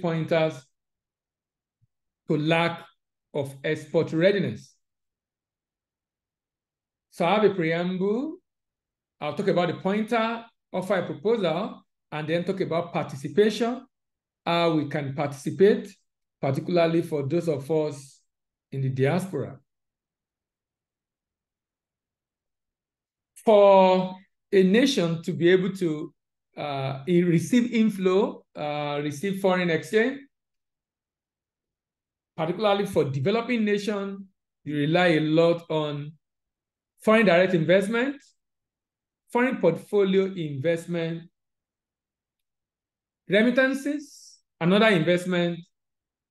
pointers to lack of export readiness. So I have a preamble. I'll talk about the pointer, offer a proposal, and then talk about participation, how we can participate, particularly for those of us in the diaspora. For a nation to be able to uh, receive inflow, uh, receive foreign exchange, particularly for developing nations, you rely a lot on foreign direct investment, foreign portfolio investment, remittances, another investment,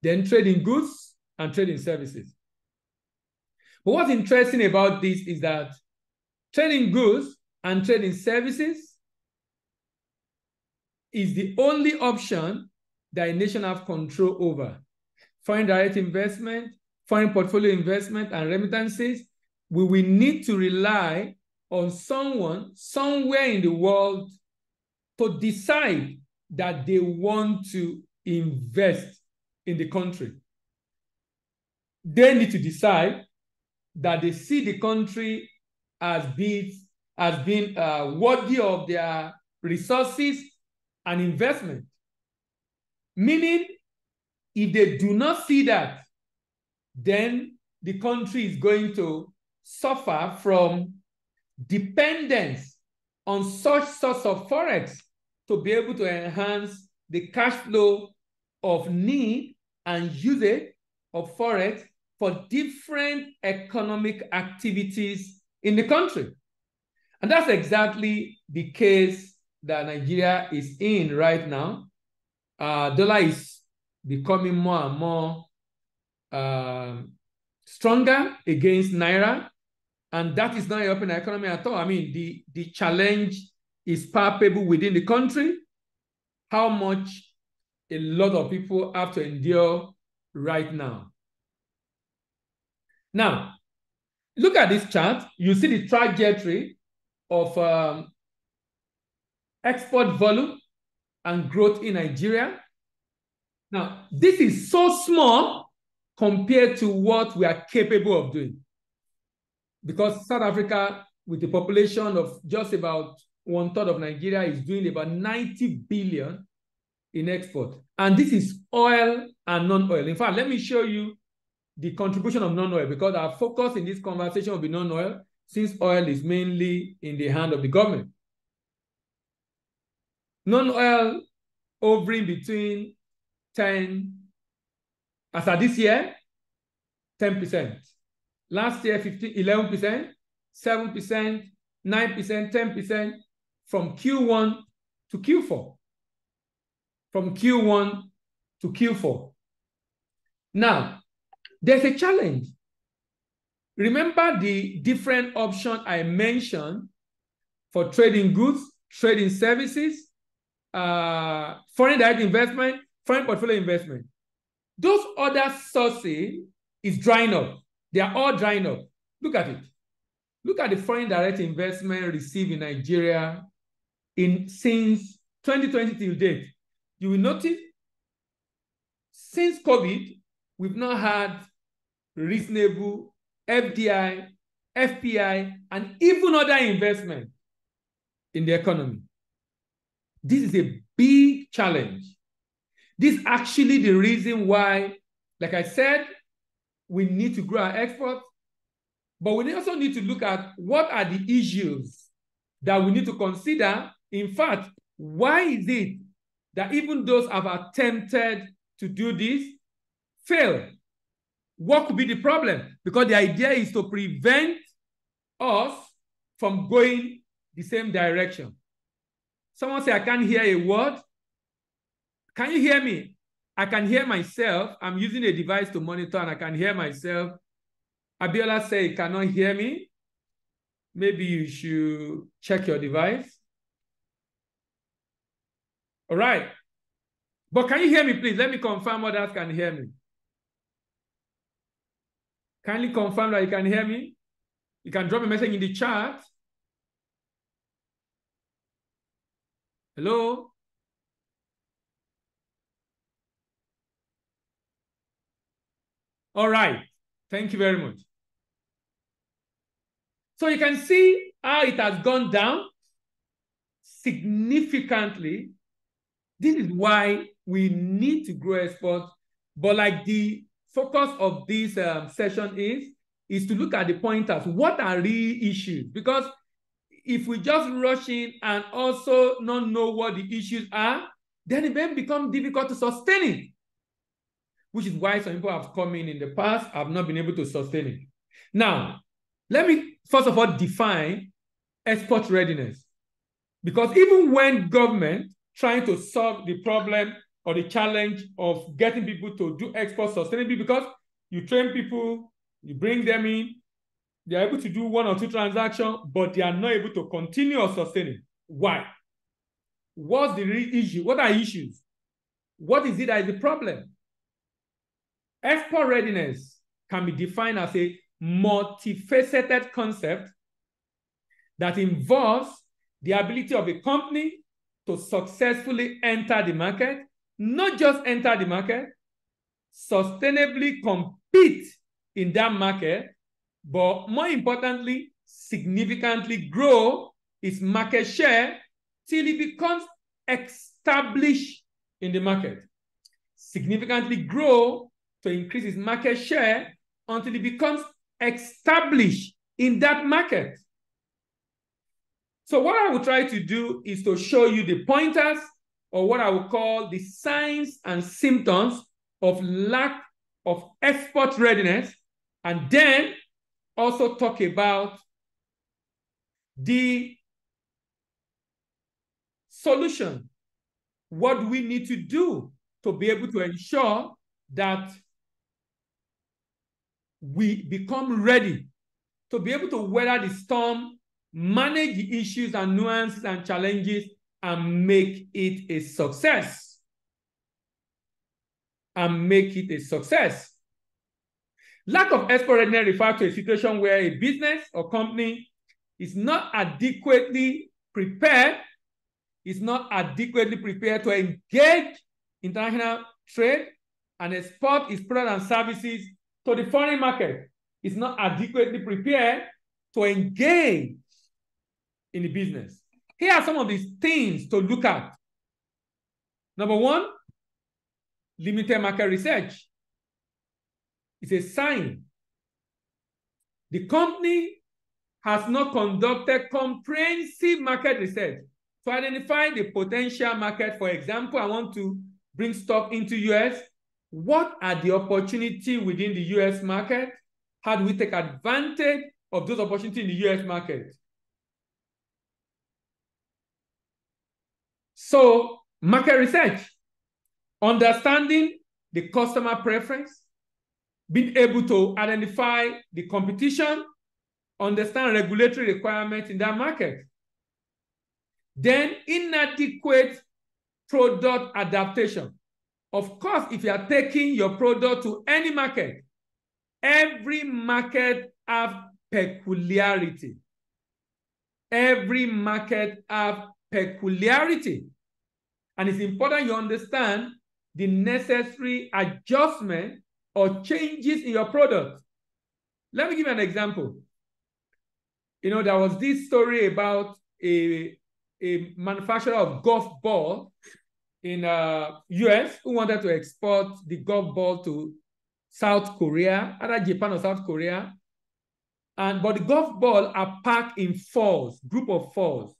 then trading goods and trading services. But what's interesting about this is that trading goods and trading services is the only option that a nation have control over. Foreign direct investment, foreign portfolio investment, and remittances, we will need to rely on someone somewhere in the world to decide that they want to invest in the country. They need to decide that they see the country as being, as being uh, worthy of their resources an investment. Meaning, if they do not see that, then the country is going to suffer from dependence on such source of forex to be able to enhance the cash flow of need and usage of forex for different economic activities in the country. And that's exactly the case that Nigeria is in right now, uh, dollar is becoming more and more uh, stronger against naira, and that is not helping the economy at all. I mean, the the challenge is palpable within the country. How much a lot of people have to endure right now. Now, look at this chart. You see the trajectory of um, export volume and growth in Nigeria. Now, this is so small compared to what we are capable of doing. Because South Africa, with a population of just about one third of Nigeria, is doing about 90 billion in export. And this is oil and non-oil. In fact, let me show you the contribution of non-oil because our focus in this conversation will be non-oil since oil is mainly in the hand of the government. Non-oil hovering between 10, as of this year, 10%. Last year, 15, 11%, 7%, 9%, 10% from Q1 to Q4. From Q1 to Q4. Now, there's a challenge. Remember the different options I mentioned for trading goods, trading services, uh, foreign direct investment, foreign portfolio investment. Those other sources is drying up. They are all drying up. Look at it. Look at the foreign direct investment received in Nigeria in since 2020 till date. You will notice since COVID, we've not had reasonable FDI, FPI, and even other investment in the economy. This is a big challenge. This is actually the reason why, like I said, we need to grow our exports, but we also need to look at what are the issues that we need to consider. In fact, why is it that even those have attempted to do this fail? What could be the problem? Because the idea is to prevent us from going the same direction. Someone say, I can't hear a word. Can you hear me? I can hear myself. I'm using a device to monitor and I can hear myself. Abiola say cannot hear me. Maybe you should check your device. All right. But can you hear me, please? Let me confirm others can hear me. Kindly confirm that you can hear me. You can drop a message in the chat. Hello? All right. Thank you very much. So you can see how it has gone down significantly. This is why we need to grow exports. But like the focus of this um, session is, is to look at the pointers. What are the issues? Because if we just rush in and also not know what the issues are, then it may become difficult to sustain it. Which is why some people have come in in the past, have not been able to sustain it. Now, let me first of all define export readiness. Because even when government trying to solve the problem or the challenge of getting people to do export sustainably, because you train people, you bring them in, they are able to do one or two transactions, but they are not able to continue or sustain it. Why? What's the real issue? What are issues? What is it that is the problem? Export readiness can be defined as a multifaceted concept that involves the ability of a company to successfully enter the market, not just enter the market, sustainably compete in that market, but more importantly, significantly grow its market share till it becomes established in the market. Significantly grow to increase its market share until it becomes established in that market. So what I will try to do is to show you the pointers or what I will call the signs and symptoms of lack of export readiness, and then also talk about the solution. What we need to do to be able to ensure that we become ready to be able to weather the storm, manage the issues and nuances and challenges, and make it a success. And make it a success. Lack of export refers to a situation where a business or company is not adequately prepared, is not adequately prepared to engage international trade and export its products and services to the foreign market, is not adequately prepared to engage in the business. Here are some of these things to look at. Number one, limited market research. It's a sign. The company has not conducted comprehensive market research to identify the potential market. For example, I want to bring stock into US. What are the opportunity within the US market? How do we take advantage of those opportunities in the US market? So market research, understanding the customer preference, being able to identify the competition, understand regulatory requirements in that market. Then inadequate product adaptation. Of course, if you are taking your product to any market, every market have peculiarity. Every market have peculiarity. And it's important you understand the necessary adjustment or changes in your product. Let me give you an example. You know, there was this story about a, a manufacturer of golf ball in uh, US who wanted to export the golf ball to South Korea, either Japan or South Korea. And but the golf ball are packed in fours, group of fours.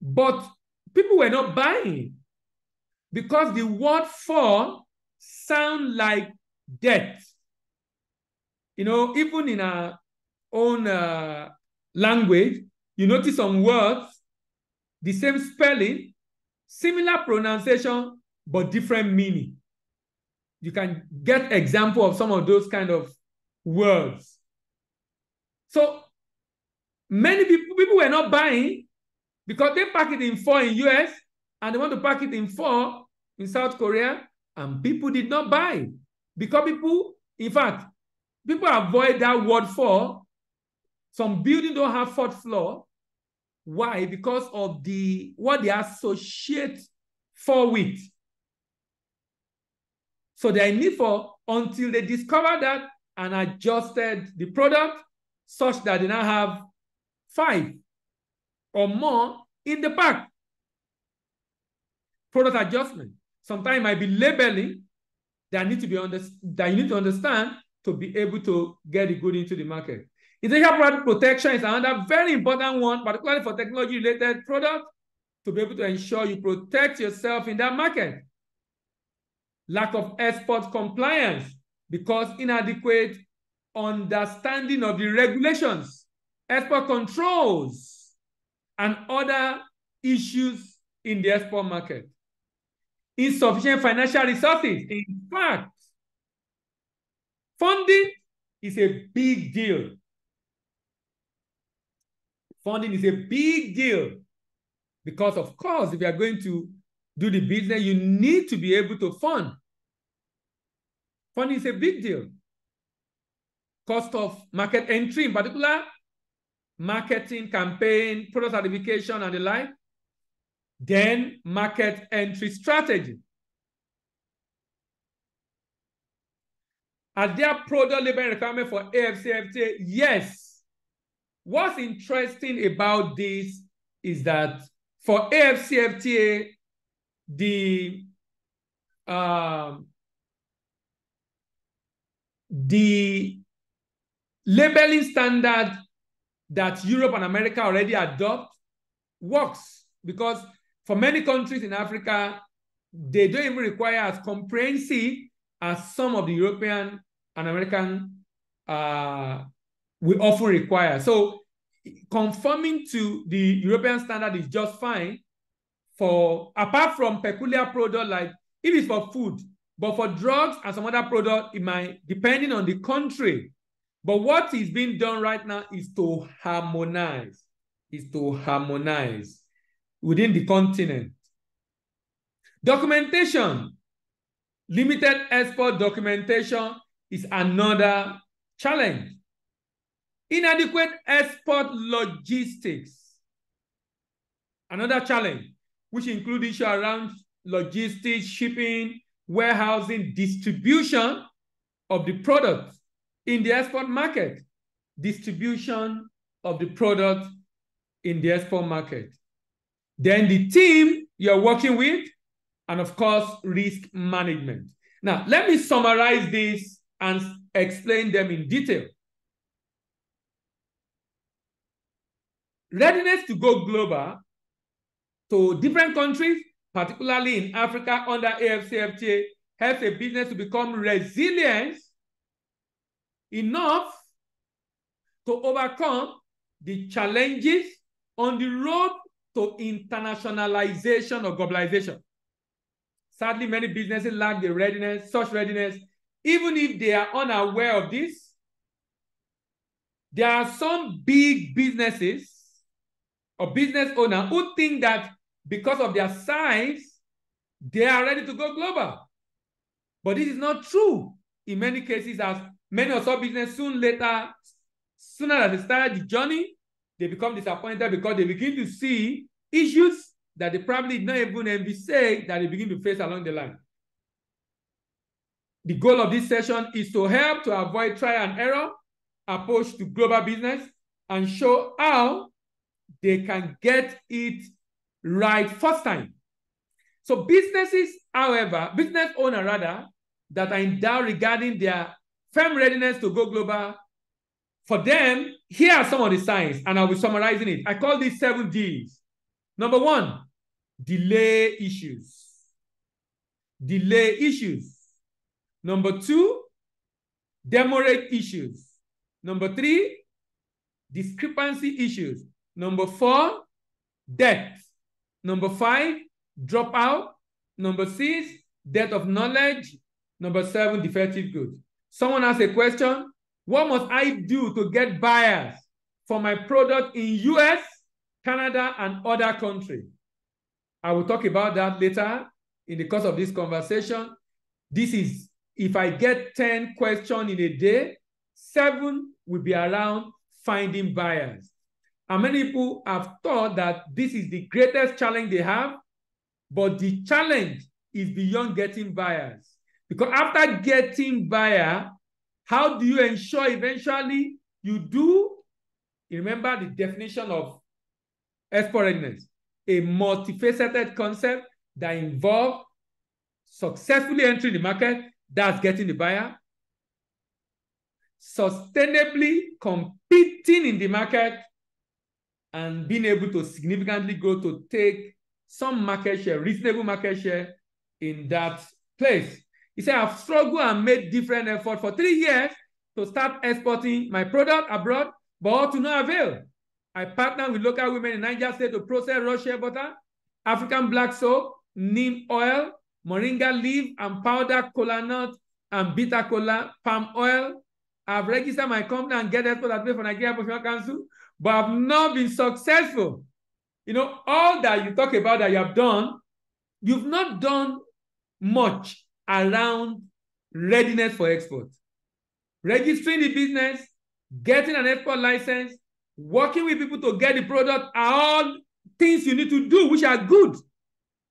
But people were not buying because the word for sound like death. You know, even in our own uh, language, you notice some words, the same spelling, similar pronunciation, but different meaning. You can get example of some of those kind of words. So many people, people were not buying because they pack it in four in US and they want to pack it in four in South Korea, and people did not buy because people, in fact, people avoid that word for. Some buildings don't have fourth floor. Why? Because of the what they associate for with. So they need for until they discover that and adjusted the product such that they now have five or more in the pack. Product adjustment. Sometimes it might be labeling that need to be under, that you need to understand to be able to get the good into the market. Intellectual property protection is another very important one, particularly for technology-related products, to be able to ensure you protect yourself in that market. Lack of export compliance because inadequate understanding of the regulations, export controls, and other issues in the export market. Insufficient financial resources. In fact, funding is a big deal. Funding is a big deal because, of course, if you are going to do the business, you need to be able to fund. Funding is a big deal. Cost of market entry, in particular, marketing, campaign, product certification, and the like. Then market entry strategy. Are there product labeling requirement for AFCFTA? Yes. What's interesting about this is that for AFCFTA, the um, the labeling standard that Europe and America already adopt works because for many countries in Africa, they don't even require as comprehensive as some of the European and American uh, we often require. So conforming to the European standard is just fine for, apart from peculiar product, like if it's for food, but for drugs and some other product, it might, depending on the country. But what is being done right now is to harmonize, is to harmonize within the continent. Documentation. Limited export documentation is another challenge. Inadequate export logistics. Another challenge, which include issues around logistics, shipping, warehousing, distribution of the product in the export market. Distribution of the product in the export market. Then the team you're working with, and of course, risk management. Now, let me summarize this and explain them in detail. Readiness to go global to different countries, particularly in Africa under AFCFTA, helps a business to become resilient enough to overcome the challenges on the road to internationalization or globalization. Sadly, many businesses lack the readiness, such readiness, even if they are unaware of this. There are some big businesses or business owners who think that because of their size, they are ready to go global. But this is not true in many cases, as many of our business soon later, sooner than they start the journey, they become disappointed because they begin to see issues that they probably not even envisage that they begin to face along the line. The goal of this session is to help to avoid trial and error approach to global business and show how they can get it right first time. So businesses, however, business owner rather, that are in doubt regarding their firm readiness to go global for them, here are some of the signs, and I'll be summarizing it. I call these seven Ds. Number one, delay issues. Delay issues. Number two, demurrage issues. Number three, discrepancy issues. Number four, debt. Number five, dropout. Number six, debt of knowledge. Number seven, defective goods. Someone has a question. What must I do to get buyers for my product in US, Canada, and other countries? I will talk about that later in the course of this conversation. This is, if I get 10 questions in a day, seven will be around finding buyers. And many people have thought that this is the greatest challenge they have, but the challenge is beyond getting buyers Because after getting buyer, how do you ensure eventually you do? Remember the definition of export readiness, a multifaceted concept that involves successfully entering the market, that's getting the buyer, sustainably competing in the market, and being able to significantly grow to take some market share, reasonable market share in that place. He said, I've struggled and made different efforts for three years to start exporting my product abroad, but all to no avail. I partnered with local women in Niger State to process raw shea butter, African black soap, neem oil, moringa leaf, and powder cola nut and bitter cola, palm oil. I've registered my company and get export admit for Nigeria Professional Council, but I've not been successful. You know, all that you talk about that you have done, you've not done much around readiness for export. Registering the business, getting an export license, working with people to get the product are all things you need to do, which are good,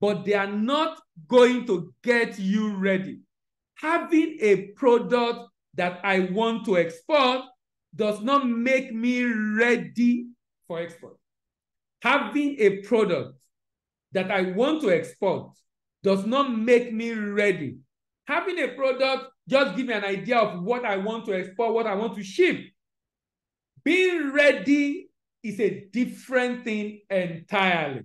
but they are not going to get you ready. Having a product that I want to export does not make me ready for export. Having a product that I want to export does not make me ready. Having a product just give me an idea of what I want to export, what I want to ship. Being ready is a different thing entirely.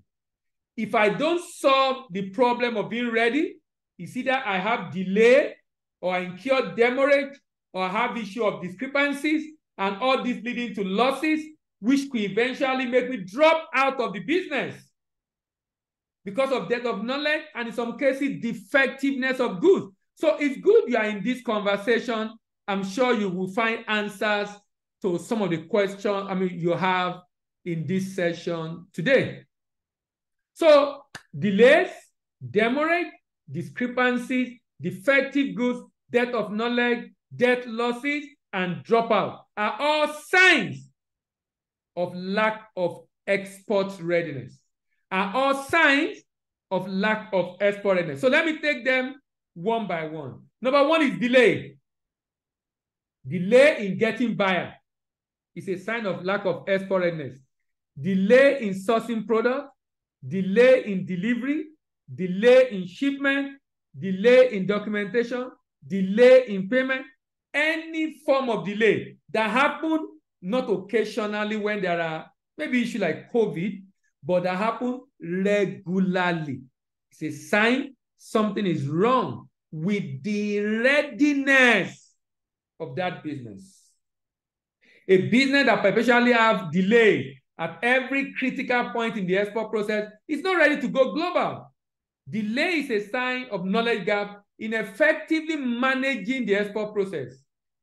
If I don't solve the problem of being ready, it's either I have delay or I incur demurrage or I have issue of discrepancies and all this leading to losses, which could eventually make me drop out of the business because of dearth of knowledge and in some cases defectiveness of goods. So it's good you are in this conversation. I'm sure you will find answers to some of the questions I mean you have in this session today. So delays, demurrage, discrepancies, defective goods, dearth of knowledge, debt losses, and dropout are all signs of lack of export readiness, are all signs of lack of export readiness. So let me take them one by one. Number one is delay. Delay in getting buyer is a sign of lack of export readiness. Delay in sourcing product, delay in delivery, delay in shipment, delay in documentation, delay in payment, any form of delay that happen not occasionally when there are maybe issue like COVID, but that happen regularly. It's a sign something is wrong with the readiness of that business. A business that perpetually have delay at every critical point in the export process is not ready to go global. Delay is a sign of knowledge gap in effectively managing the export process.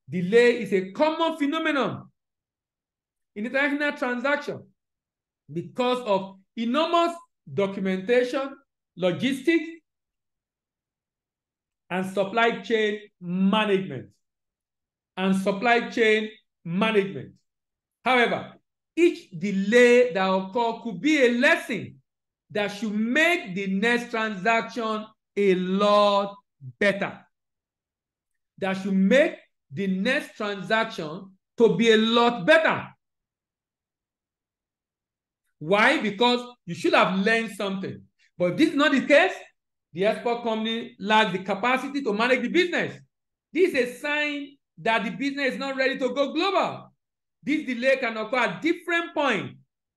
Delay is a common phenomenon in international transaction because of enormous documentation, logistics, and supply chain management. And supply chain management. However, each delay that occur could be a lesson that should make the next transaction a lot better. That should make the next transaction to be a lot better. Why? Because you should have learned something. But this is not the case, the export company lacks the capacity to manage the business. This is a sign that the business is not ready to go global. This delay can occur at different points.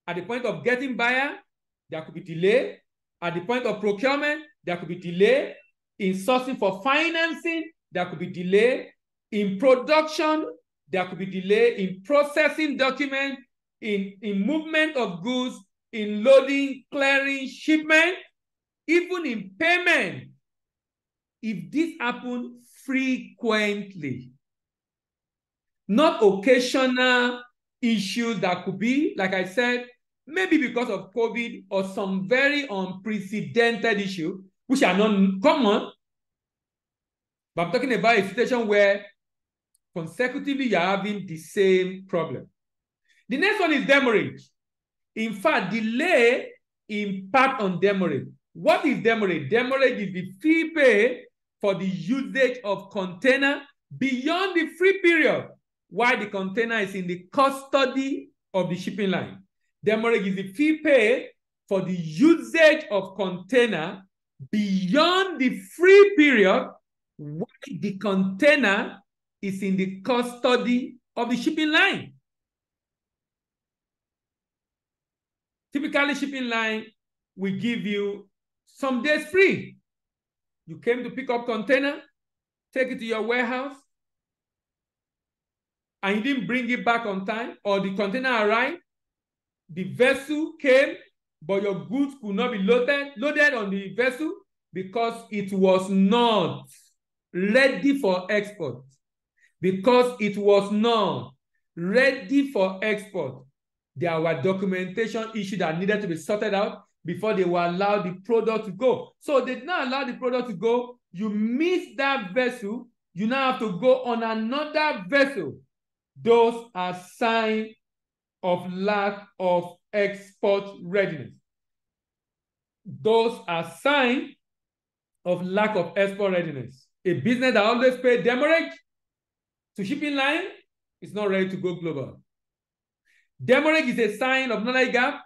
At the point of getting buyer, there could be delay. At the point of procurement, there could be delay. In sourcing for financing, there could be delay. In production, there could be delay. In processing document, in, in movement of goods, in loading, clearing, shipment, even in payment. If this happens frequently, not occasional issues that could be, like I said, maybe because of COVID or some very unprecedented issue, which are not common. But I'm talking about a situation where consecutively you're having the same problem. The next one is demurrage. In fact, delay impact on demurrage. What is demurrage? Demurrage is the fee paid for the usage of container beyond the free period while the container is in the custody of the shipping line. Demurrage is the fee paid for the usage of container beyond the free period while the container is in the custody of the shipping line. Typically, shipping line will give you some days free. You came to pick up container, take it to your warehouse, and you didn't bring it back on time, or the container arrived, the vessel came, but your goods could not be loaded, loaded on the vessel because it was not ready for export. Because it was not ready for export. There were documentation issues that needed to be sorted out before they were allowed the product to go. So they did not allow the product to go. You miss that vessel. You now have to go on another vessel. Those are signs of lack of export readiness. Those are signs of lack of export readiness. A business that always pays demurrage to shipping line is not ready to go global. Demurrage is a sign of knowledge gap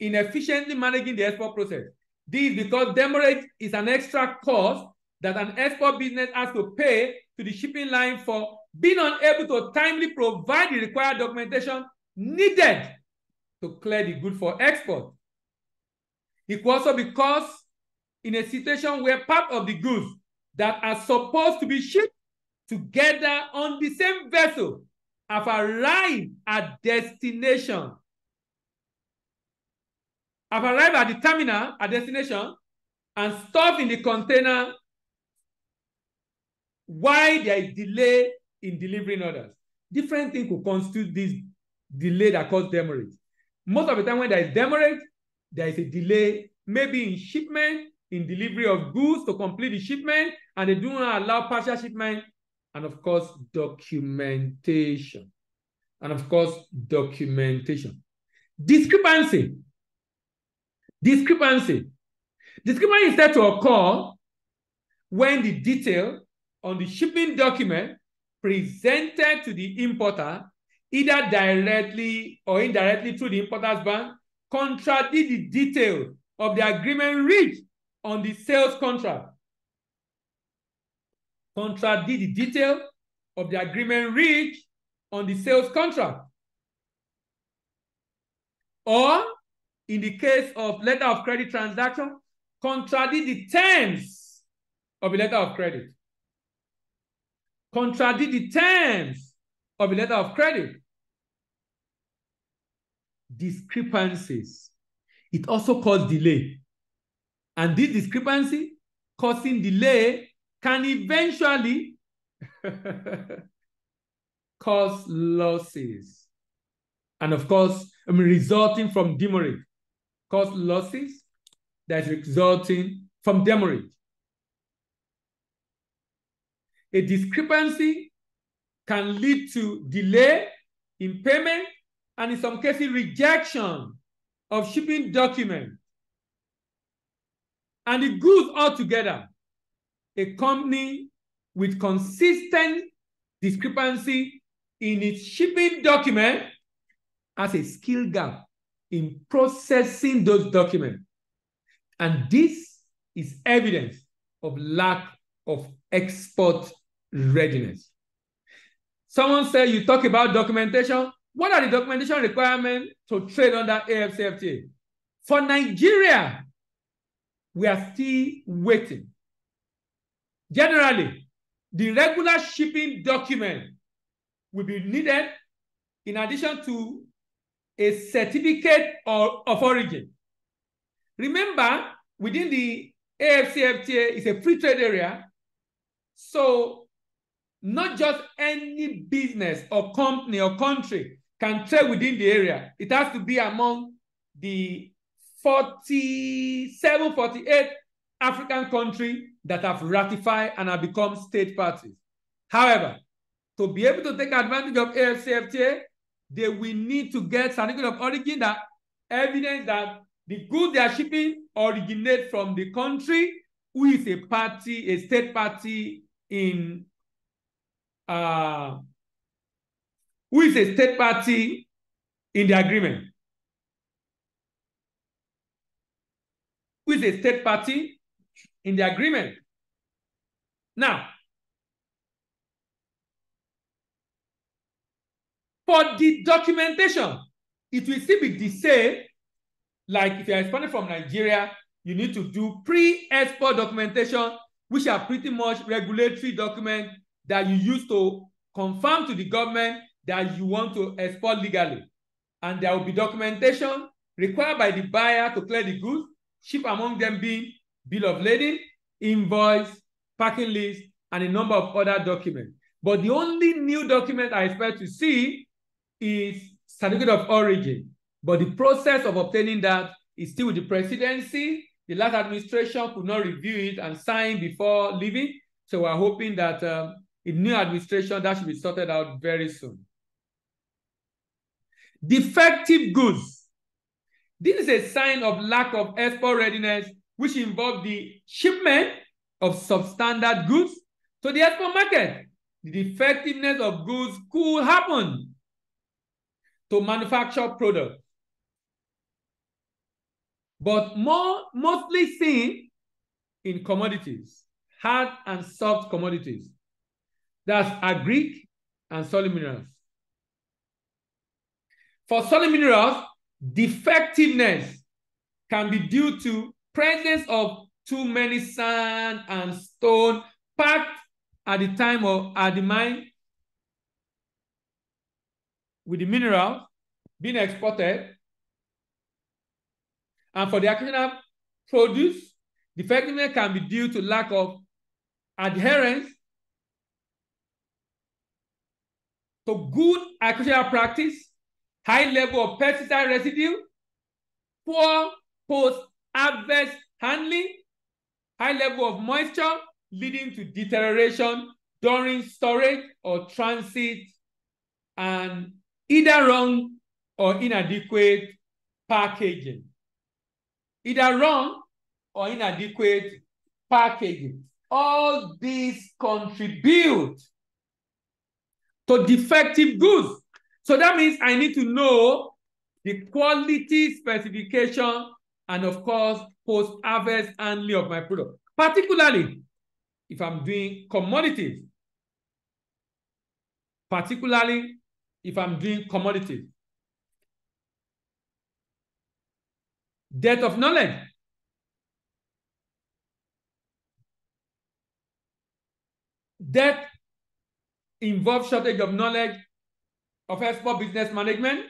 in efficiently managing the export process. This is because demurrage is an extra cost that an export business has to pay to the shipping line for being unable to timely provide the required documentation needed to clear the good for export. It could also because in a situation where part of the goods that are supposed to be shipped together on the same vessel have arrived at destination. Have arrived at the terminal at destination and stuff in the container why there is delay in delivering orders. Different things could constitute this delay that cause demurrage. Most of the time when there is demurrage, there is a delay, maybe in shipment, in delivery of goods to complete the shipment, and they do not allow partial shipment, and of course, documentation. And of course, documentation. Discrepancy. Discrepancy. Discrepancy is said to occur when the detail on the shipping document presented to the importer, either directly or indirectly through the importer's bank, contradict the detail of the agreement reached on the sales contract. Contradict the detail of the agreement reached on the sales contract. Or, in the case of letter of credit transaction, contradict the terms of a letter of credit contradict the terms of a letter of credit. Discrepancies. It also causes delay. And this discrepancy causing delay can eventually cause losses. And of course, I mean, resulting from demurrage, cause losses that's resulting from demurrage. A discrepancy can lead to delay in payment and in some cases rejection of shipping documents. And the goods altogether, a company with consistent discrepancy in its shipping document has a skill gap in processing those documents. And this is evidence of lack of export readiness. Someone said you talk about documentation. What are the documentation requirements to trade under AFCFTA? For Nigeria, we are still waiting. Generally, the regular shipping document will be needed in addition to a certificate of, origin. Remember, within the AFCFTA is a free trade area. So not just any business or company or country can trade within the area. It has to be among the 47, 48 African countries that have ratified and have become state parties. However, to be able to take advantage of AFCFTA, they will need to get certificate of origin that evidence that the goods they are shipping originate from the country who is a party, a state party in uh, who is a state party in the agreement? Who is a state party in the agreement? Now, for the documentation, it will still be the same. Like if you're expanding from Nigeria, you need to do pre-export documentation, which are pretty much regulatory documents that you use to confirm to the government that you want to export legally. And there will be documentation required by the buyer to clear the goods, chief among them being bill of lading, invoice, packing list, and a number of other documents. But the only new document I expect to see is certificate of origin. But the process of obtaining that is still with the presidency. The last administration could not review it and sign before leaving. So we're hoping that um, in new administration, that should be sorted out very soon. Defective goods. This is a sign of lack of export readiness, which involves the shipment of substandard goods to the export market. The defectiveness of goods could happen to manufacture products. But more mostly seen in commodities, hard and soft commodities. That's agric and solid minerals. For solid minerals, defectiveness can be due to presence of too many sand and stone packed at the time of at the mine with the minerals being exported. And for the occasional produce, defectiveness can be due to lack of adherence to good agricultural practice, high level of pesticide residue, poor post-harvest handling, high level of moisture leading to deterioration during storage or transit, and either wrong or inadequate packaging. Either wrong or inadequate packaging. All these contribute to defective goods. So that means I need to know the quality specification and of course post-harvest handling of my product, particularly if I'm doing commodities, particularly if I'm doing commodities. Debt of knowledge. Debt involves shortage of knowledge of export business management,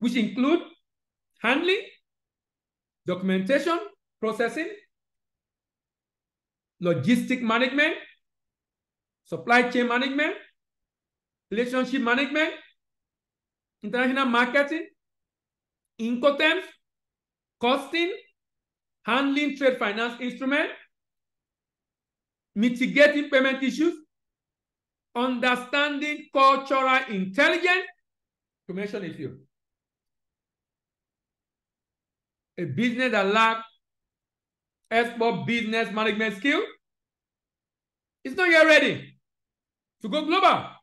which include handling, documentation, processing, logistic management, supply chain management, relationship management, international marketing, Incoterms, costing, handling trade finance instrument, mitigating payment issues, understanding cultural intelligence, to mention a few. A business that lacks export business management skill is not yet ready to go global.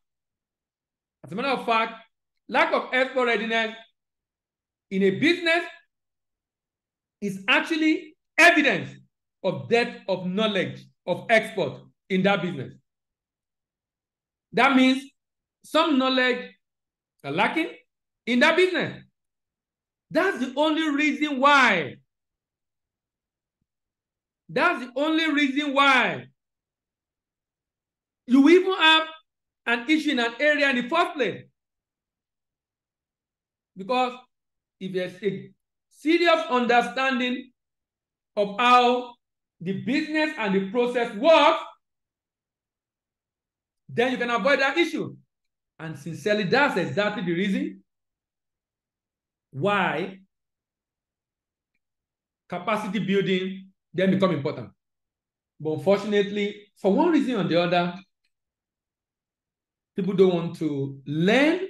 As a matter of fact, lack of export readiness in a business is actually evidence of depth of knowledge of export in that business. That means some knowledge are lacking in that business. That's the only reason why. That's the only reason why you even have an issue in an area in the first place. Because if there's a serious understanding of how the business and the process work, then you can avoid that issue. And sincerely, that's exactly the reason why capacity building then become important. But unfortunately, for one reason or the other, people don't want to learn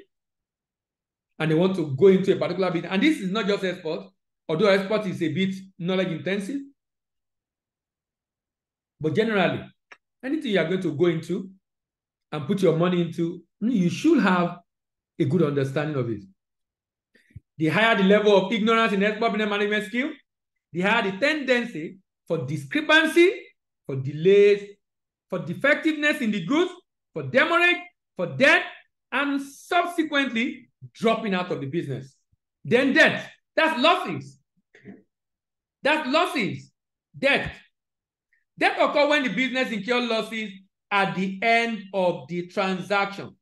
and they want to go into a particular business. And this is not just export, although export is a bit knowledge intensive. But generally, anything you are going to go into and put your money into, you should have a good understanding of it. The higher the level of ignorance in export business management skill, the higher the tendency for discrepancy, for delays, for defectiveness in the goods, for demurrage, for debt, and subsequently dropping out of the business. Then debt. That's losses. That's losses. Debt. Debt occur when the business incurs losses at the end of the transaction.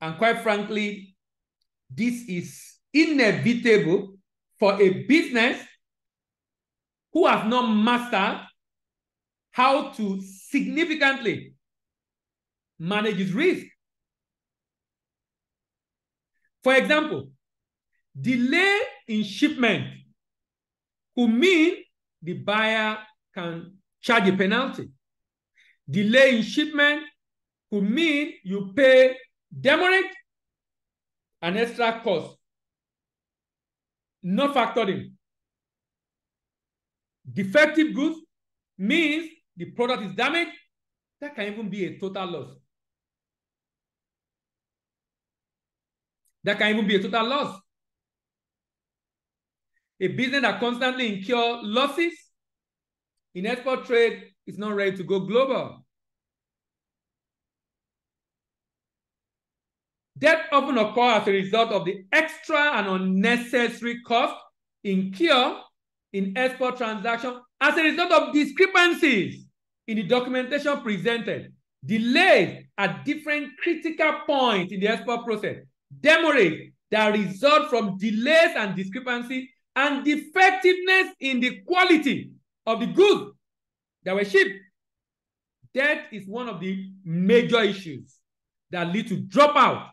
And quite frankly, this is inevitable for a business who has not mastered how to significantly manage its risk. For example, delay in shipment could mean the buyer can charge a penalty. Delay in shipment could mean you pay demurrage and extra cost not factored in. Defective goods means the product is damaged. That can even be a total loss. That can even be a total loss. A business that constantly incur losses in export trade is not ready to go global. Debt often occurs as a result of the extra and unnecessary cost incurred in export transactions as a result of discrepancies in the documentation presented, delays at different critical points in the export process, demurrage that result from delays and discrepancy, and defectiveness in the quality of the goods that were shipped. Debt is one of the major issues that lead to dropout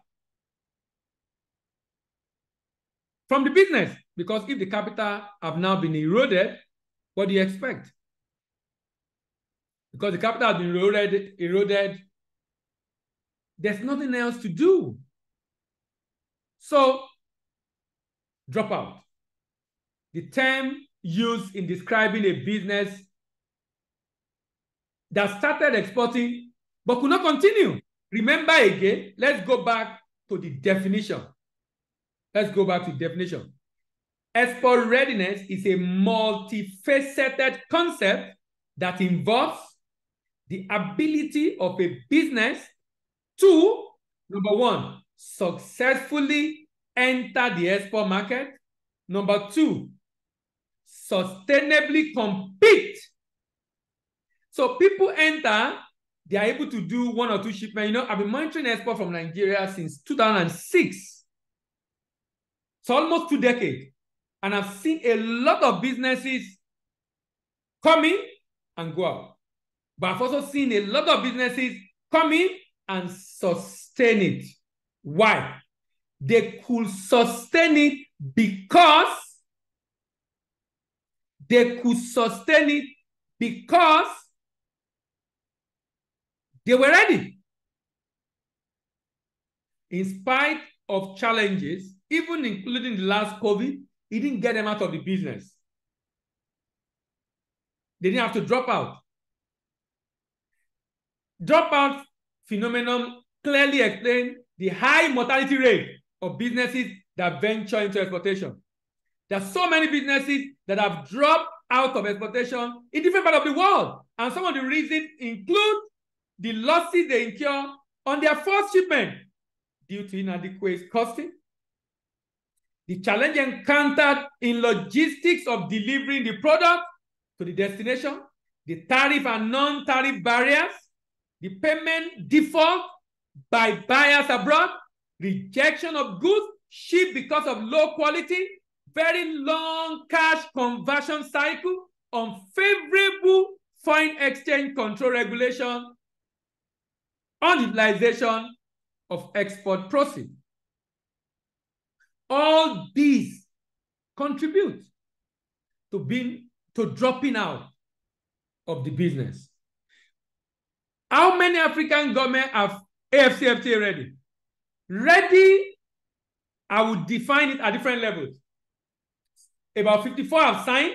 from the business. Because if the capital have now been eroded, what do you expect? Because the capital has been eroded, eroded, there's nothing else to do. So, dropout. The term used in describing a business that started exporting but could not continue. Remember again, let's go back to the definition. Let's go back to the definition. Export readiness is a multifaceted concept that involves the ability of a business to, number one, successfully enter the export market. Number two, sustainably compete. So people enter, they are able to do one or two shipments. You know, I've been monitoring export from Nigeria since 2006. It's almost two decades. And I've seen a lot of businesses come in and go out. But I've also seen a lot of businesses come in and sustain it. Why? They could sustain it because they could sustain it because they were ready. In spite of challenges, even including the last COVID, it didn't get them out of the business. They didn't have to drop out. Dropout phenomenon clearly explain the high mortality rate of businesses that venture into exportation. There are so many businesses that have dropped out of exportation in different parts of the world. And some of the reasons include the losses they incur on their first shipment due to inadequate costing, the challenge encountered in logistics of delivering the product to the destination, the tariff and non-tariff barriers, the payment default by buyers abroad, rejection of goods shipped because of low quality, very long cash conversion cycle, unfavorable foreign exchange control regulation, unutilization of export proceeds. All these contribute to being to dropping out of the business. How many African governments have AFCFTA ready? Ready, I would define it at different levels. About 54 have signed.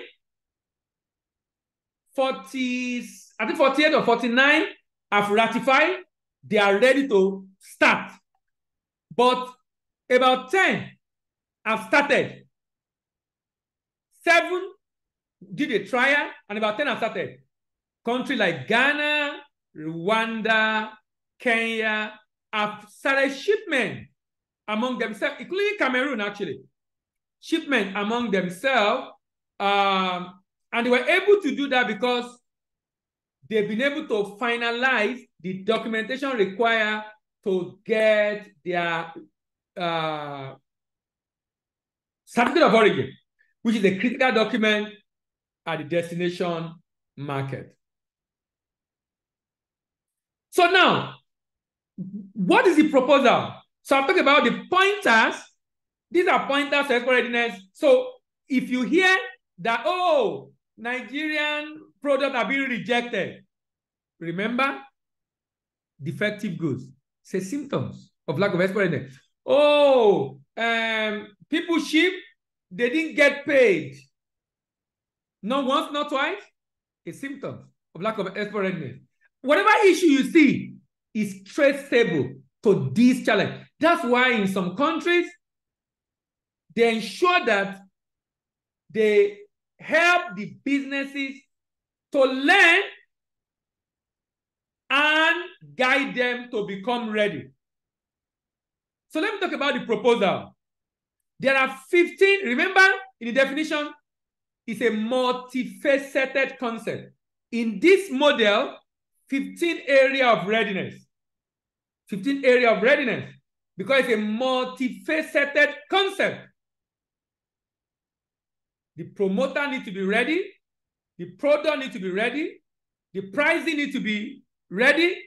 40, I think 48 or 49 have ratified, they are ready to start. But about 10 have started. Seven did a trial, and about 10 have started. Countries like Ghana, Rwanda, Kenya have started shipment among themselves, including Cameroon, actually. Shipment among themselves. Um, and they were able to do that because they've been able to finalize the documentation required to get their uh, certificate of origin, which is a critical document at the destination market. So now, what is the proposal? So I'm talking about the pointers. These are pointers for export readiness. So if you hear that, oh, Nigerian products are being rejected, remember, defective goods. Say symptoms of lack of export readiness. Oh, um, people ship, they didn't get paid. Not once, not twice. A symptom of lack of export readiness. Whatever issue you see is traceable to this challenge. That's why in some countries, they ensure that they help the businesses to learn and guide them to become ready. So let me talk about the proposal. There are 15, remember in the definition, it's a multifaceted concept. In this model, 15 area of readiness. 15 area of readiness because it's a multifaceted concept. The promoter needs to be ready. The product needs to be ready. The pricing needs to be ready.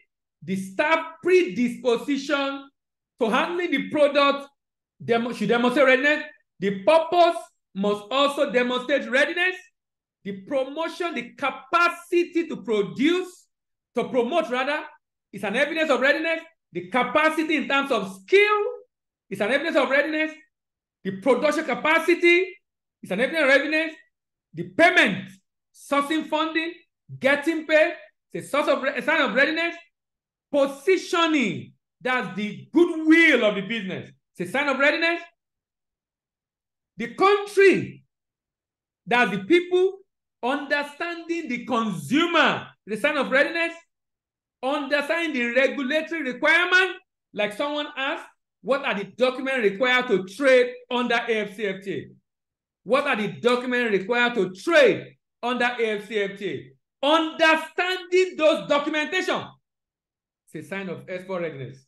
The staff predisposition to handling the product dem should demonstrate readiness. The purpose must also demonstrate readiness. The promotion, the capacity to produce, to promote rather, is an evidence of readiness. The capacity in terms of skill is an evidence of readiness. The production capacity is an evidence of readiness. The payment, sourcing funding, getting paid, is a source of a sign of readiness. Positioning, that's the goodwill of the business. It's a sign of readiness. The country, that's the people understanding the consumer, the sign of readiness understanding the regulatory requirement, like someone asked, what are the documents required to trade under AFCFTA? What are the documents required to trade under AFCFTA? Understanding those documentation it's a sign of export readiness.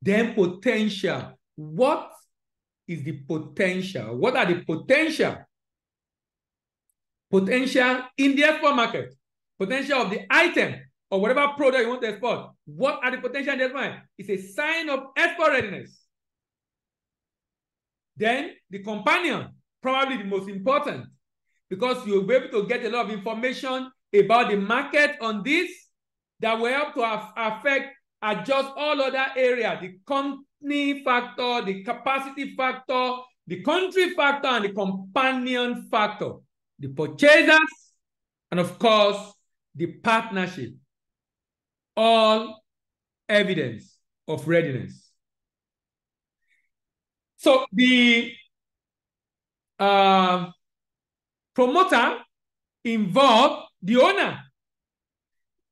Then potential. What is the potential? What are the potential? Potential in the export market. Potential of the item or whatever product you want to export, what are the potential investment? It's a sign of export readiness. Then the companion, probably the most important, because you'll be able to get a lot of information about the market on this that will help to affect, adjust all other areas, the company factor, the capacity factor, the country factor, and the companion factor, the purchasers, and of course, the partnership all evidence of readiness. So the uh, promoter involved the owner.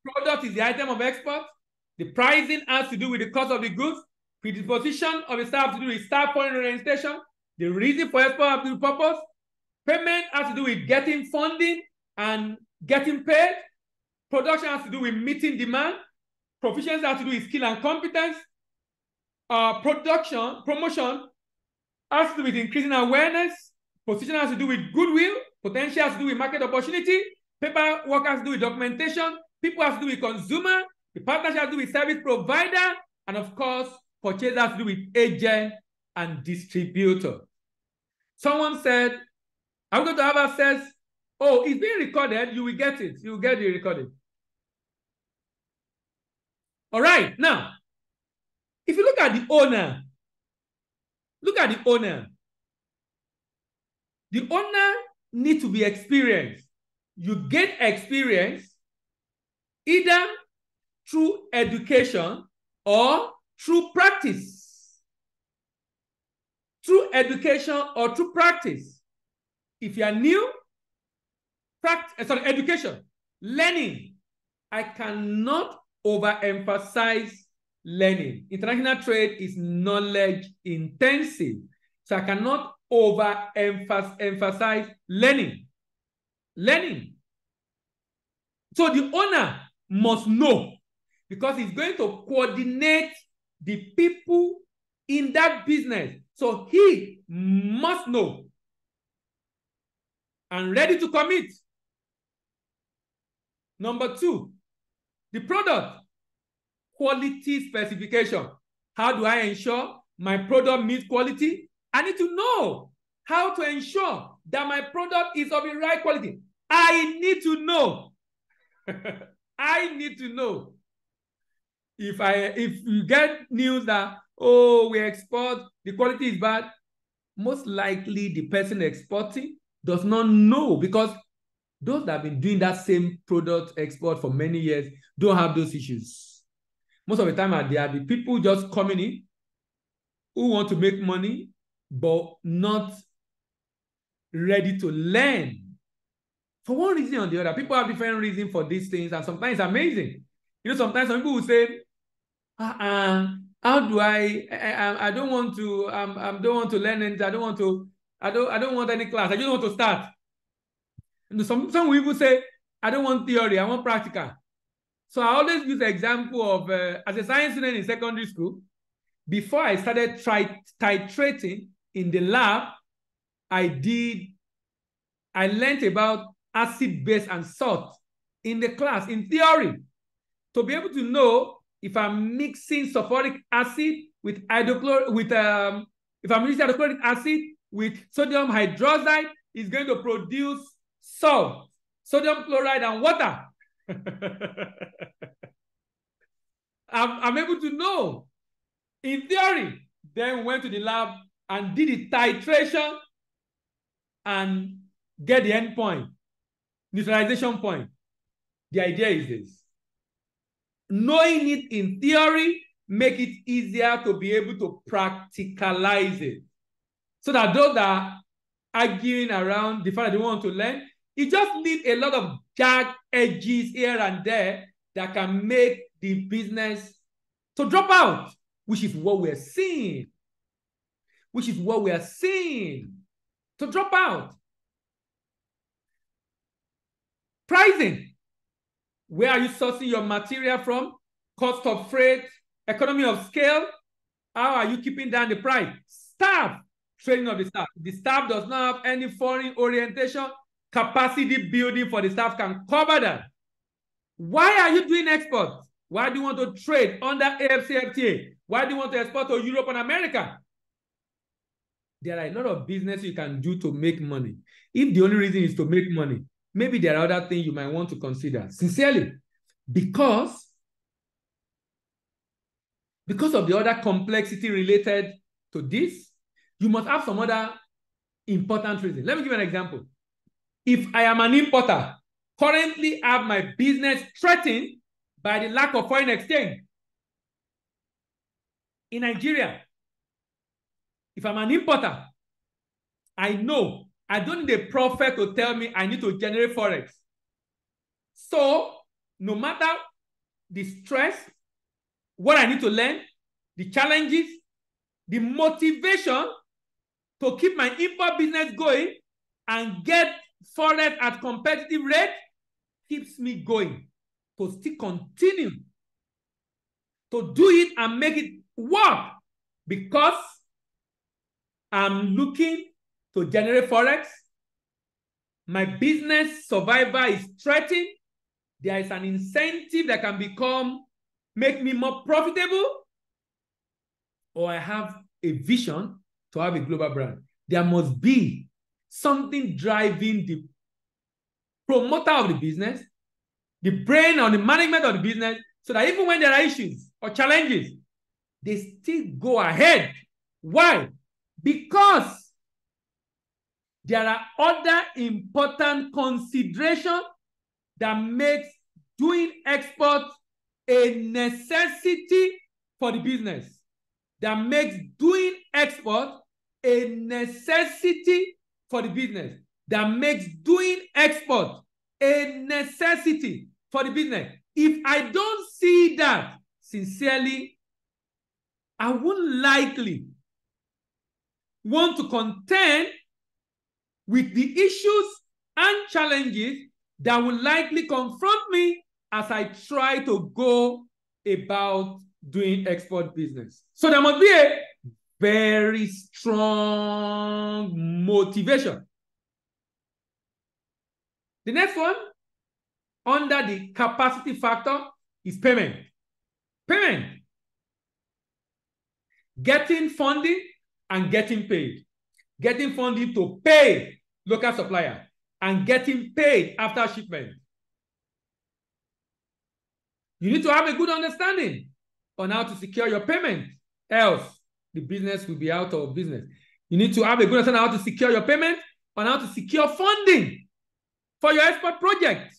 Product is the item of export. The pricing has to do with the cost of the goods. Predisposition of the staff to do with staff foreign orientation. The reason for export has to do purpose. Payment has to do with getting funding and getting paid. Production has to do with meeting demand. Proficiency has to do with skill and competence. Uh, production, promotion has to do with increasing awareness. Position has to do with goodwill. Potential has to do with market opportunity. Paperwork has to do with documentation. People has to do with consumer. The partnership has to do with service provider. And of course, purchase has to do with agent and distributor. Someone said, I'm going to have access. Oh, it's being recorded. You will get it. You will get the recording. All right, now, if you look at the owner, look at the owner. The owner need to be experienced. You get experience either through education or through practice. Through education or through practice. If you are new, practice, eh, sorry, education, learning. I cannot overemphasize learning. International trade is knowledge intensive. So I cannot overemphasize learning. Learning. So the owner must know because he's going to coordinate the people in that business. So he must know and ready to commit. Number two, the product quality specification. How do I ensure my product meets quality? I need to know how to ensure that my product is of the right quality. I need to know. I need to know. If I if you get news that oh we export the quality is bad, most likely the person exporting does not know because those that have been doing that same product export for many years don't have those issues. Most of the time, they are the people just coming in who want to make money, but not ready to learn. For one reason or the other, people have different reasons for these things, and sometimes it's amazing. You know, sometimes some people will say, uh-uh, how do I, I, I don't want to, um, I don't want to learn anything. I don't want to, I don't, I don't want any class. I just want to start. And some, some people say, I don't want theory, I want practical. So I always use the example of, uh, as a science student in secondary school, before I started titrating in the lab, I did, I learned about acid, base, and salt in the class, in theory, to be able to know if I'm mixing sulfuric acid with hydrochloric, with um, if I'm using hydrochloric acid with sodium hydroxide, it's going to produce salt, sodium chloride, and water. I'm, I'm able to know in theory. Then went to the lab and did the titration and get the end point, neutralization point. The idea is this. Knowing it in theory make it easier to be able to practicalize it. So that those that are arguing around the fact that they want to learn, it just needs a lot of jagged edges here and there that can make the business to drop out, which is what we're seeing. Which is what we are seeing to drop out. Pricing. Where are you sourcing your material from? Cost of freight, economy of scale. How are you keeping down the price? Staff, training of the staff. The staff does not have any foreign orientation capacity building for the staff can cover that. Why are you doing exports? Why do you want to trade under AFCFTA? Why do you want to export to Europe and America? There are a lot of business you can do to make money. If the only reason is to make money, maybe there are other things you might want to consider. Sincerely, because because of the other complexity related to this, you must have some other important reason. Let me give you an example. If I am an importer, currently have my business threatened by the lack of foreign exchange. In Nigeria, if I'm an importer, I know I don't need a prophet to tell me I need to generate forex. So, no matter the stress, what I need to learn, the challenges, the motivation to keep my import business going and get forex at competitive rate keeps me going to still continue to do it and make it work because I'm looking to generate forex. My business survivor is threatened. There is an incentive that can become make me more profitable. Or I have a vision to have a global brand. There must be something driving the promoter of the business, the brain or the management of the business, so that even when there are issues or challenges, they still go ahead. Why? Because there are other important considerations that makes doing export a necessity for the business. That makes doing export a necessity for the business. That makes doing export a necessity for the business. If I don't see that sincerely, I won't likely want to contend with the issues and challenges that will likely confront me as I try to go about doing export business. So there must be a very strong motivation. The next one, under the capacity factor, is payment. Payment. Getting funding and getting paid. Getting funding to pay local supplier and getting paid after shipment. You need to have a good understanding on how to secure your payment. Else, the business will be out of business. You need to have a good understanding how to secure your payment and how to secure funding for your export project.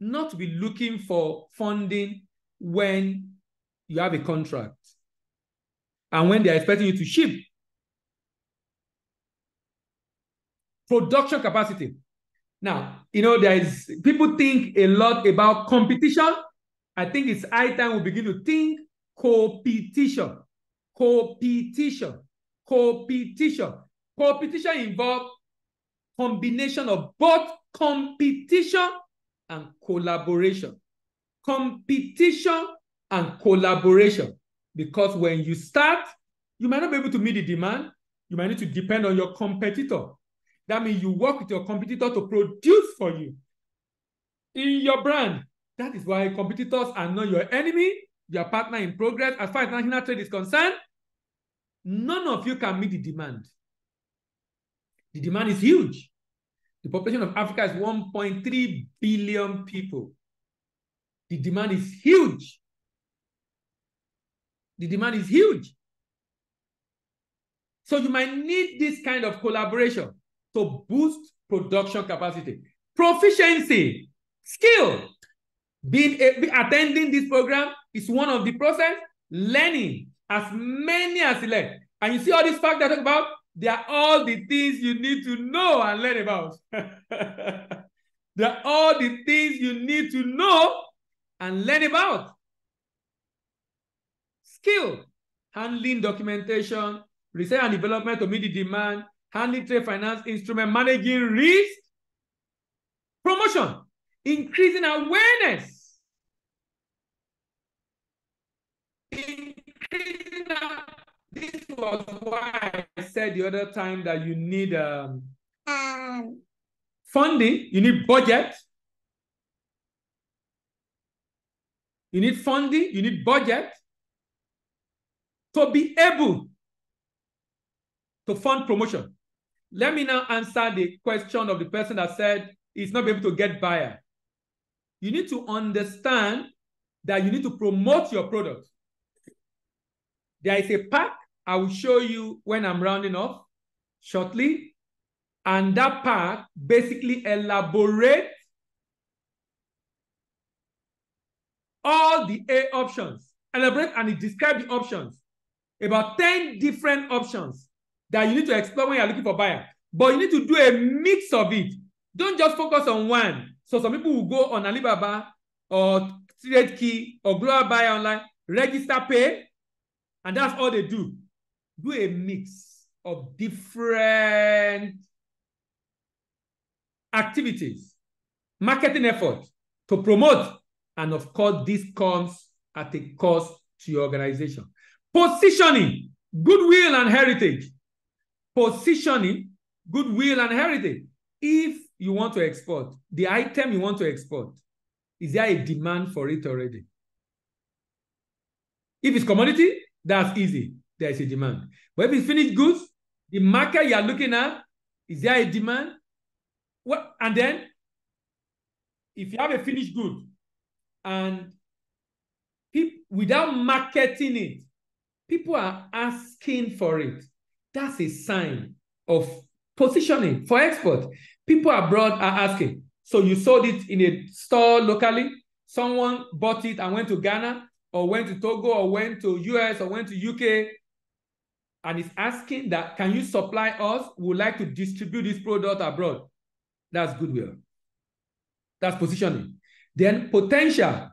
Not to be looking for funding when you have a contract and when they're expecting you to ship. Production capacity. Now, you know, there is people think a lot about competition. I think it's high time we begin to think competition. Competition. Competition. Competition involves combination of both competition and collaboration. Competition and collaboration. Because when you start, you might not be able to meet the demand. You might need to depend on your competitor. That means you work with your competitor to produce for you in your brand. That is why competitors are not your enemy, your partner in progress. As far as national trade is concerned, none of you can meet the demand. The demand is huge. The population of Africa is 1.3 billion people. The demand is huge. The demand is huge. So you might need this kind of collaboration to boost production capacity. Proficiency, skill. Being attending this program is one of the process. Learning as many as you learn. And you see all these facts I talk about, they are all the things you need to know and learn about. they are all the things you need to know and learn about. Skill, handling documentation, research and development to meet the demand, handling trade finance instrument, managing risk, promotion, increasing awareness, increasing this was why I said the other time that you need um, um, funding, you need budget, you need funding, you need budget to be able to fund promotion. Let me now answer the question of the person that said he's not able to get buyer. You need to understand that you need to promote your product. There is a pack I will show you when I'm rounding off shortly. And that pack basically elaborate all the A options. Elaborate and describe the options. About 10 different options that you need to explore when you're looking for buyer. But you need to do a mix of it. Don't just focus on one. So some people will go on Alibaba or TradeKey or Global Buy Online, register, pay, and that's all they do. Do a mix of different activities, marketing efforts to promote. And of course, this comes at a cost to your organization. Positioning, goodwill and heritage positioning, goodwill, and heritage. If you want to export, the item you want to export, is there a demand for it already? If it's commodity, that's easy. There is a demand. But if it's finished goods, the market you are looking at, is there a demand? What and then if you have a finished good and people without marketing it, people are asking for it. That's a sign of positioning for export. People abroad are asking. So you sold it in a store locally. Someone bought it and went to Ghana or went to Togo or went to US or went to UK and is asking that, can you supply us? We would like to distribute this product abroad. That's goodwill. That's positioning. Then potential.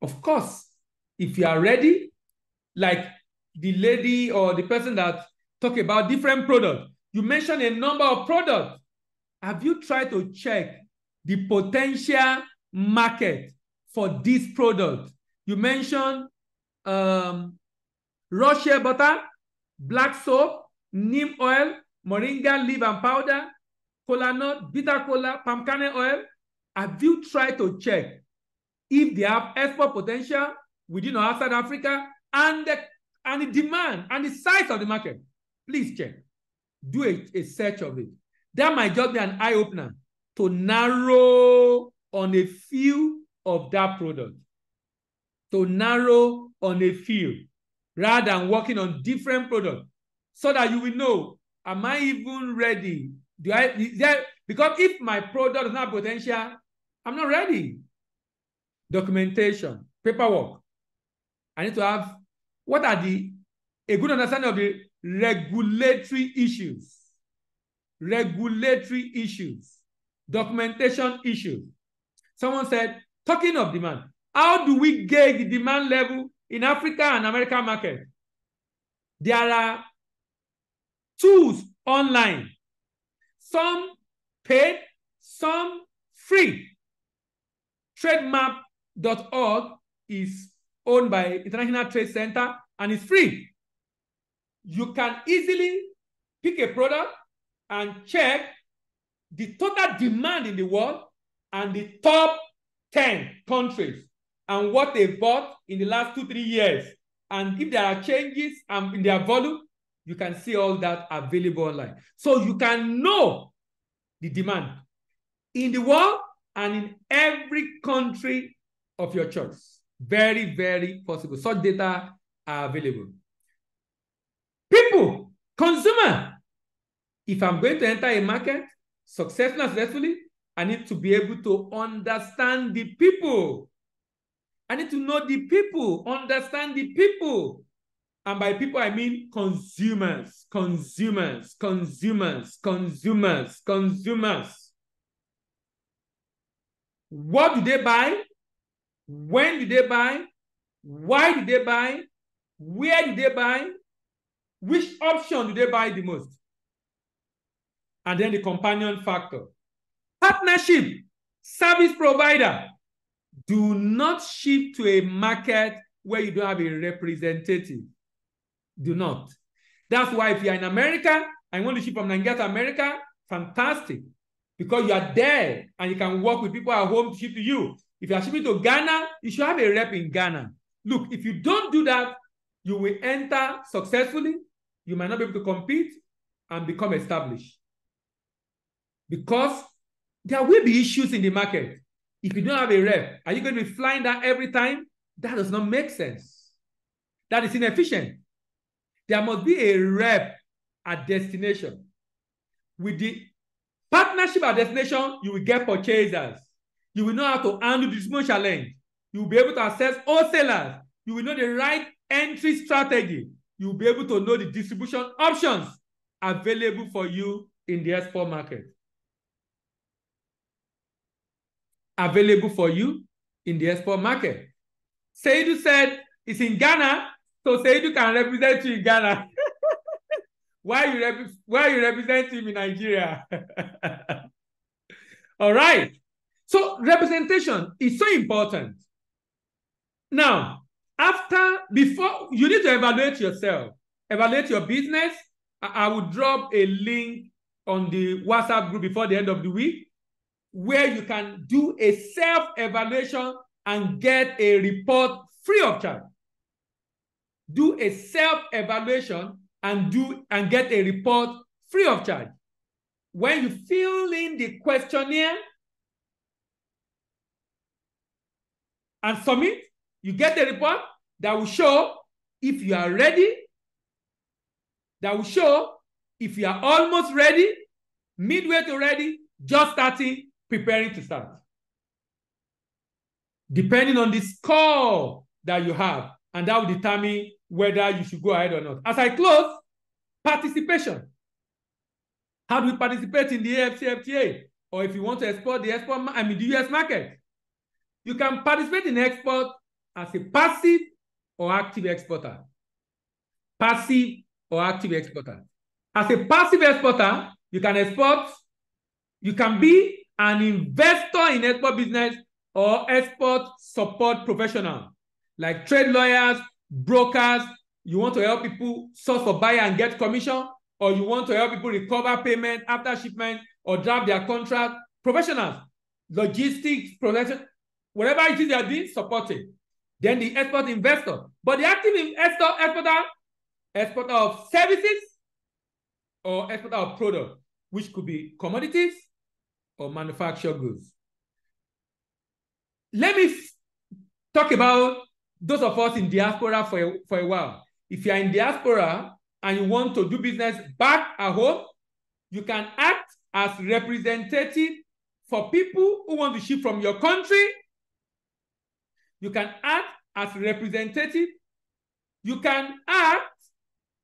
Of course, if you are ready, like the lady or the person that talk about different products, you mentioned a number of products. Have you tried to check the potential market for this product? You mentioned um, Russia butter, black soap, neem oil, moringa leaf and powder, cola nut, bitter cola, palm kernel oil. Have you tried to check if they have export potential within or outside Africa and the, and the demand and the size of the market? Please check. Do a, a search of it. That might just be an eye opener to narrow on a few of that product. To narrow on a few rather than working on different products so that you will know, am I even ready? Do I, is there, because if my product does not potential, I'm not ready. Documentation, paperwork. I need to have, what are the, a good understanding of the regulatory issues. Regulatory issues. Documentation issues. Someone said, talking of demand, how do we gauge demand level in Africa and American market? There are tools online, some paid, some free. Trademap.org is owned by International Trade Center and is free. You can easily pick a product and check the total demand in the world and the top 10 countries and what they bought in the last two, three years. And if there are changes um, in their volume, you can see all that available online. So you can know the demand in the world and in every country of your choice. Very, very possible. Such data are available. People, consumer. If I'm going to enter a market successfully successfully, I need to be able to understand the people. I need to know the people, understand the people. And by people, I mean consumers, consumers, consumers, consumers, consumers. What do they buy? When do they buy? Why did they buy? Where did they buy? Which option do they buy the most? And then the companion factor. Partnership, service provider. Do not ship to a market where you don't have a representative. Do not. That's why if you're in America and want to ship from Nigeria to America, fantastic. Because you are there and you can work with people at home to ship to you. If you are shipping to Ghana, you should have a rep in Ghana. Look, if you don't do that, you will enter successfully. You might not be able to compete and become established. Because there will be issues in the market. If you don't have a rep, are you going to be flying that every time? That does not make sense. That is inefficient. There must be a rep at destination. With the partnership at destination, you will get purchasers. You will know how to handle the distribution challenge. You will be able to assess wholesalers. You will know the right entry strategy. You will be able to know the distribution options available for you in the export market. Available for you in the export market. Seidu said it's in Ghana, so Seidu can represent you in Ghana. why you rep why you represent him in Nigeria? All right. So representation is so important. Now, after, before, you need to evaluate yourself, evaluate your business. I, I will drop a link on the WhatsApp group before the end of the week where you can do a self-evaluation and get a report free of charge. Do a self-evaluation and do and get a report free of charge. When you fill in the questionnaire and submit, you get a report that will show if you are ready, that will show if you are almost ready, midway to ready, just starting, preparing to start. Depending on the score that you have, and that will determine whether you should go ahead or not. As I close, participation. How do we participate in the AFCFTA? Or if you want to export the export, I mean the US market, you can participate in export as a passive or active exporter. Passive or active exporter. As a passive exporter, you can export, you can be an investor in export business or export support professional, like trade lawyers, brokers. You want to help people source for buyer and get commission, or you want to help people recover payment after shipment or draft their contract. Professionals, logistics, production, whatever it is they are doing, supporting. Then the export investor. But the active investor, exporter, exporter of services or exporter of product, which could be commodities or manufacture goods. Let me talk about those of us in diaspora for a, for a while. If you're in diaspora and you want to do business back at home, you can act as representative for people who want to ship from your country you can act as representative. You can act,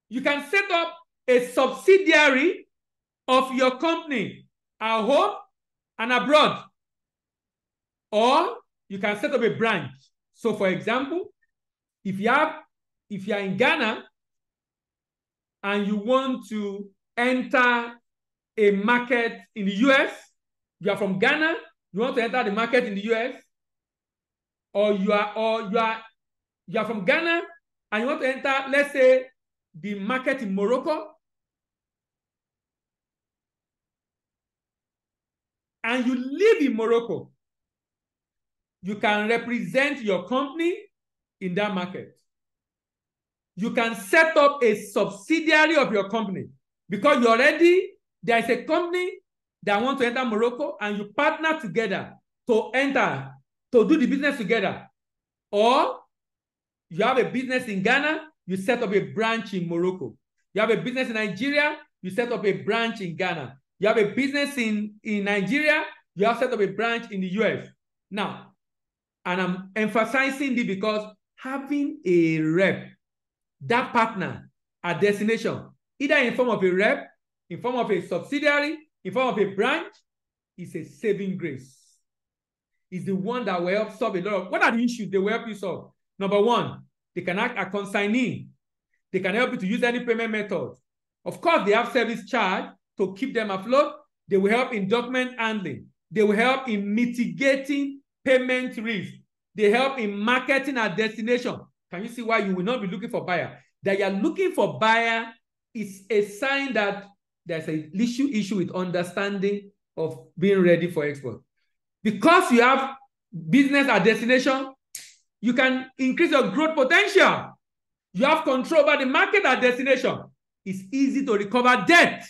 you can set up a subsidiary of your company at home and abroad. Or you can set up a branch. So for example, if you have, if you are in Ghana and you want to enter a market in the US, you are from Ghana, you want to enter the market in the US, or you are or you are you are from Ghana and you want to enter, let's say, the market in Morocco, and you live in Morocco, you can represent your company in that market. You can set up a subsidiary of your company because you already, there is a company that want to enter Morocco and you partner together to enter to do the business together. Or you have a business in Ghana, you set up a branch in Morocco. You have a business in Nigeria, you set up a branch in Ghana. You have a business in, in Nigeria, you have set up a branch in the US. Now, and I'm emphasizing this because having a rep, that partner, a destination, either in form of a rep, in form of a subsidiary, in form of a branch, is a saving grace is the one that will help solve a lot of what are the issues they will help you solve. Number one, they can act a consignee. They can help you to use any payment method. Of course, they have service charge to keep them afloat. They will help in document handling. They will help in mitigating payment risk. They help in marketing at destination. Can you see why you will not be looking for buyer? That you are looking for buyer is a sign that there's a issue issue with understanding of being ready for export. Because you have business at destination, you can increase your growth potential. You have control over the market at destination. It's easy to recover debt.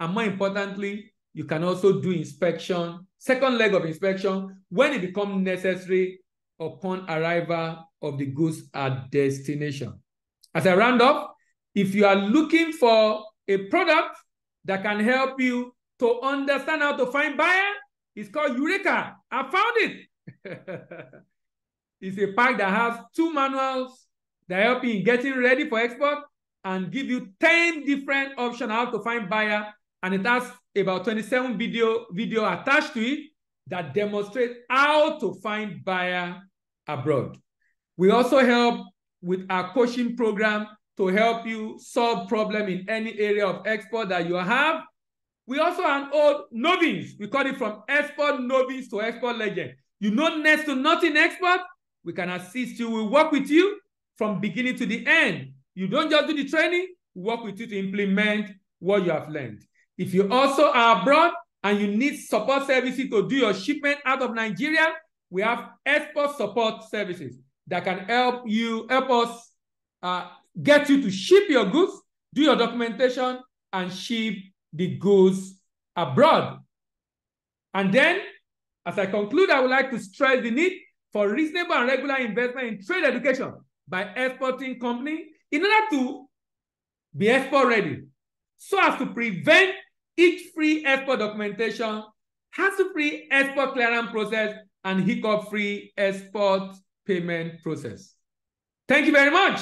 And more importantly, you can also do inspection, second leg of inspection, when it becomes necessary upon arrival of the goods at destination. As I round up, if you are looking for a product that can help you to understand how to find buyer, it's called Eureka. I found it. it's a pack that has two manuals that help you in getting ready for export and give you 10 different options how to find buyer. And it has about 27 video, video attached to it that demonstrate how to find buyer abroad. We also help with our coaching program to help you solve problem in any area of export that you have we also an old novice. We call it from export novice to export legend. You know next to nothing expert, we can assist you. We work with you from beginning to the end. You don't just do the training, we work with you to implement what you have learned. If you also are abroad and you need support services to do your shipment out of Nigeria, we have export support services that can help you, help us uh, get you to ship your goods, do your documentation, and ship the goods abroad. And then, as I conclude, I would like to stress the need for reasonable and regular investment in trade education by exporting company in order to be export ready, so as to prevent each free export documentation hassle-free export clearance process and hiccup-free export payment process. Thank you very much.